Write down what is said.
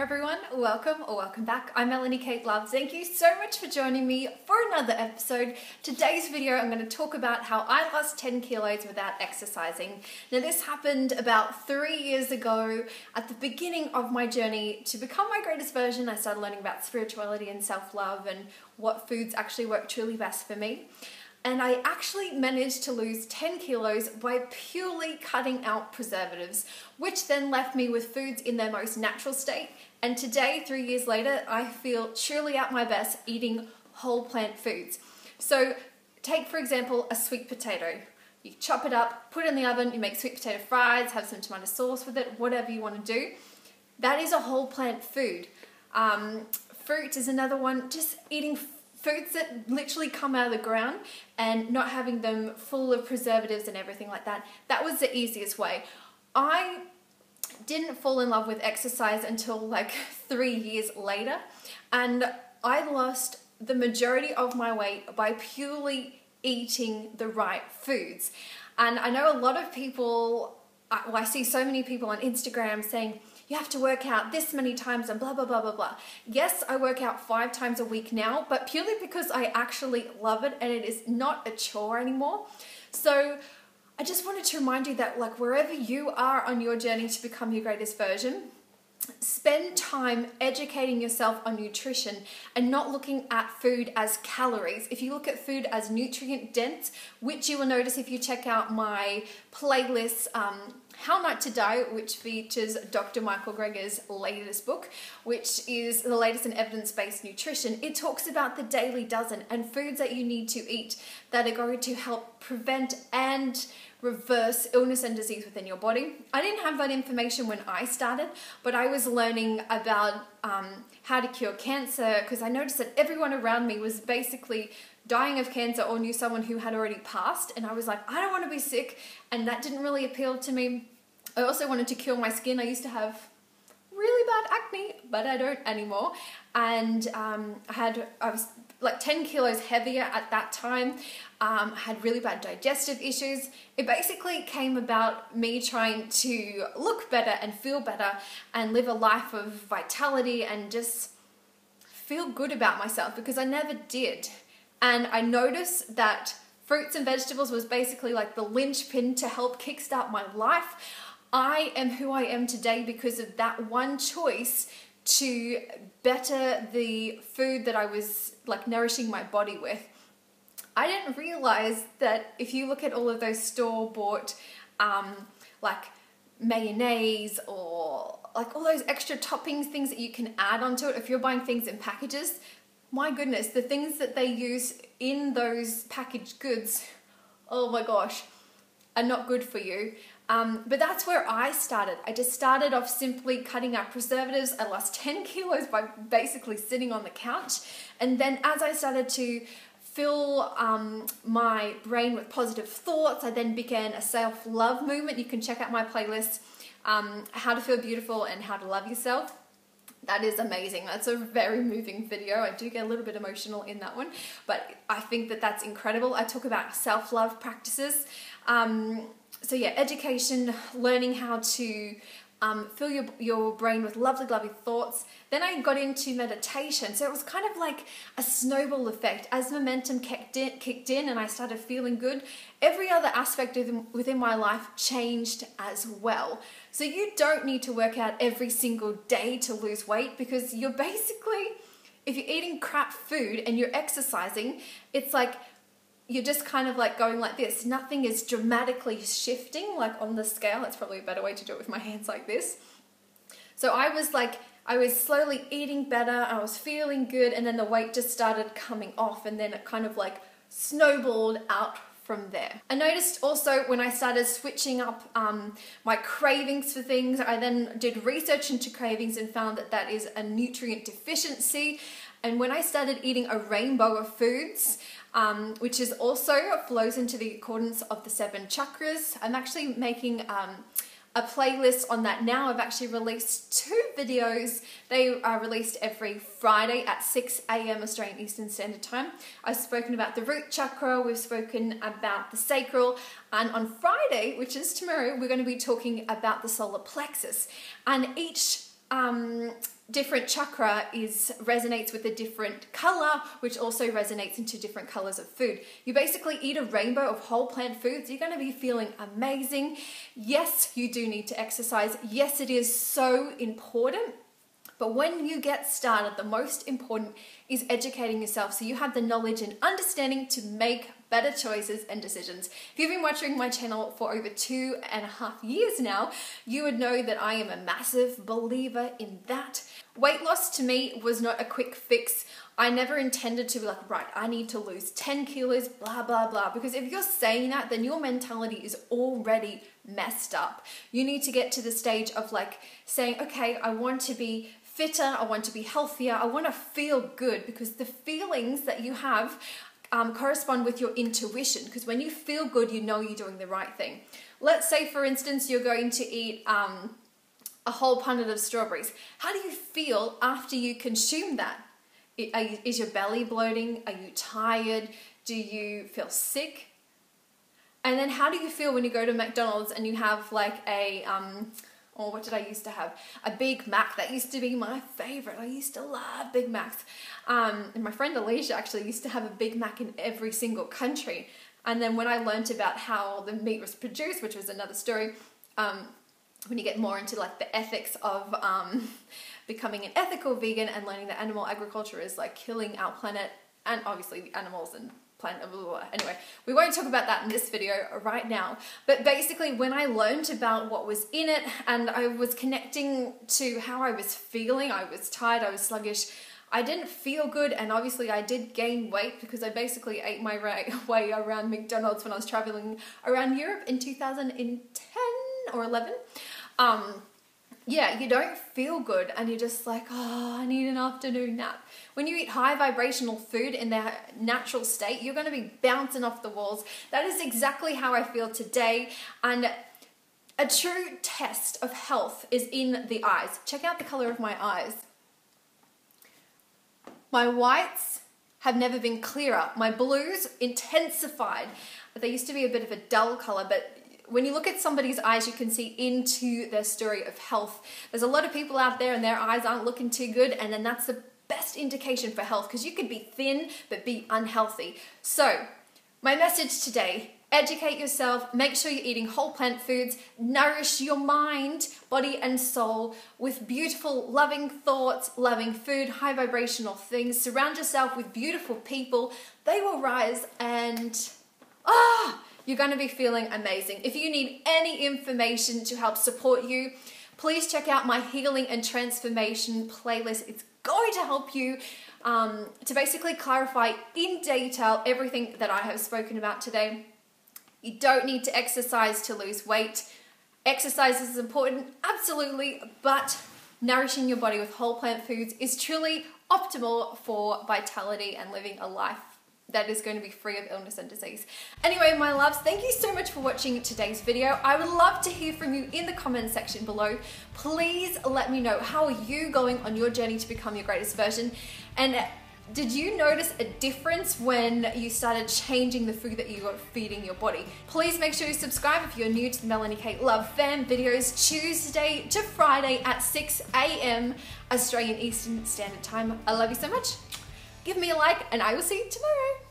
everyone, welcome or welcome back. I'm Melanie Kate Love. Thank you so much for joining me for another episode. Today's video, I'm going to talk about how I lost 10 kilos without exercising. Now, this happened about three years ago at the beginning of my journey to become my greatest version. I started learning about spirituality and self love and what foods actually work truly best for me and I actually managed to lose 10 kilos by purely cutting out preservatives, which then left me with foods in their most natural state. And today, three years later, I feel truly at my best eating whole plant foods. So, take for example a sweet potato. You chop it up, put it in the oven, you make sweet potato fries, have some tomato sauce with it, whatever you want to do. That is a whole plant food. Um, fruit is another one. Just eating foods that literally come out of the ground and not having them full of preservatives and everything like that. That was the easiest way. I didn't fall in love with exercise until like three years later, and I lost the majority of my weight by purely eating the right foods. And I know a lot of people, well, I see so many people on Instagram saying, you have to work out this many times and blah, blah, blah, blah, blah. Yes, I work out five times a week now, but purely because I actually love it and it is not a chore anymore. So I just wanted to remind you that, like, wherever you are on your journey to become your greatest version, spend time educating yourself on nutrition and not looking at food as calories. If you look at food as nutrient dense, which you will notice if you check out my playlist, um, How Not to Diet, which features Dr. Michael Greger's latest book, which is the latest in evidence based nutrition. It talks about the daily dozen and foods that you need to eat that are going to help prevent and reverse illness and disease within your body. I didn't have that information when I started, but I was learning about um, how to cure cancer because I noticed that everyone around me was basically dying of cancer or knew someone who had already passed. And I was like, I don't want to be sick. And that didn't really appeal to me. I also wanted to cure my skin. I used to have really bad acne, but I don't anymore. And um, I had, I was like 10 kilos heavier at that time. Um, had really bad digestive issues. It basically came about me trying to look better and feel better and live a life of vitality and just feel good about myself because I never did. And I noticed that fruits and vegetables was basically like the linchpin to help kickstart my life. I am who I am today because of that one choice to better the food that I was like nourishing my body with. I didn't realize that if you look at all of those store bought, um, like mayonnaise or like all those extra toppings, things that you can add onto it, if you're buying things in packages, my goodness, the things that they use in those packaged goods, oh my gosh, are not good for you. Um, but that's where I started. I just started off simply cutting out preservatives. I lost 10 kilos by basically sitting on the couch. And then as I started to fill um, my brain with positive thoughts, I then began a self love movement. You can check out my playlist, um, How to Feel Beautiful and How to Love Yourself. That is amazing. That's a very moving video. I do get a little bit emotional in that one, but I think that that's incredible. I talk about self love practices. Um, so yeah, education, learning how to um, fill your, your brain with lovely, lovely thoughts. Then I got into meditation. So it was kind of like a snowball effect. As momentum kicked in, kicked in and I started feeling good, every other aspect of, within my life changed as well. So you don't need to work out every single day to lose weight because you're basically, if you're eating crap food and you're exercising, it's like you're just kind of like going like this. Nothing is dramatically shifting like on the scale. That's probably a better way to do it with my hands like this. So I was like, I was slowly eating better, I was feeling good, and then the weight just started coming off, and then it kind of like snowballed out from there. I noticed also when I started switching up um, my cravings for things, I then did research into cravings and found that that is a nutrient deficiency. And when I started eating a rainbow of foods, um, which is also flows into the accordance of the seven chakras. I'm actually making um, a playlist on that now. I've actually released two videos. They are released every Friday at 6 a.m. Australian Eastern Standard Time. I've spoken about the root chakra, we've spoken about the sacral, and on Friday, which is tomorrow, we're going to be talking about the solar plexus. And each um, different chakra is resonates with a different color which also resonates into different colors of food. You basically eat a rainbow of whole plant foods. You're going to be feeling amazing. Yes you do need to exercise. Yes it is so important but when you get started, the most important is educating yourself. So you have the knowledge and understanding to make better choices and decisions. If you've been watching my channel for over two and a half years now, you would know that I am a massive believer in that. Weight loss to me was not a quick fix. I never intended to be like, right, I need to lose 10 kilos, blah, blah, blah. Because if you're saying that, then your mentality is already messed up. You need to get to the stage of like saying, okay, I want to be fitter, I want to be healthier, I want to feel good because the feelings that you have um, correspond with your intuition because when you feel good, you know you're doing the right thing. Let's say, for instance, you're going to eat um, a whole punnet of strawberries. How do you feel after you consume that? Is your belly bloating? Are you tired? Do you feel sick? And then how do you feel when you go to McDonald's and you have like a um, or what did I used to have? A Big Mac. That used to be my favorite. I used to love Big Macs. Um, and my friend Alicia actually used to have a Big Mac in every single country. And then when I learned about how the meat was produced, which was another story, um, when you get more into like the ethics of um, becoming an ethical vegan and learning that animal agriculture is like killing our planet and obviously the animals and plant, blah, blah, blah. Anyway, we won't talk about that in this video right now. But basically, when I learned about what was in it and I was connecting to how I was feeling, I was tired, I was sluggish, I didn't feel good, and obviously I did gain weight because I basically ate my way around McDonald's when I was traveling around Europe in 2010 or 11. Um, yeah, you don't feel good and you're just like, oh, I need an afternoon nap. When you eat high vibrational food in their natural state, you're going to be bouncing off the walls. That is exactly how I feel today. And a true test of health is in the eyes. Check out the color of my eyes. My whites have never been clearer. My blues intensified. They used to be a bit of a dull color, but when you look at somebody's eyes, you can see into their story of health. There's a lot of people out there and their eyes aren't looking too good, and then that's the best indication for health because you could be thin but be unhealthy. So, my message today educate yourself, make sure you're eating whole plant foods, nourish your mind, body, and soul with beautiful, loving thoughts, loving food, high vibrational things. Surround yourself with beautiful people, they will rise and ah you're going to be feeling amazing. If you need any information to help support you, please check out my healing and transformation playlist. It's going to help you um, to basically clarify in detail everything that I have spoken about today. You don't need to exercise to lose weight. Exercise is important, absolutely, but nourishing your body with whole plant foods is truly optimal for vitality and living a life that is going to be free of illness and disease. Anyway, my loves, thank you so much for watching today's video. I would love to hear from you in the comment section below. Please let me know how are you going on your journey to become your greatest version and did you notice a difference when you started changing the food that you were feeding your body? Please make sure you subscribe if you're new to the Melanie Kate Love Fam videos Tuesday to Friday at 6 a.m. Australian Eastern Standard Time. I love you so much give me a like, and I will see you tomorrow.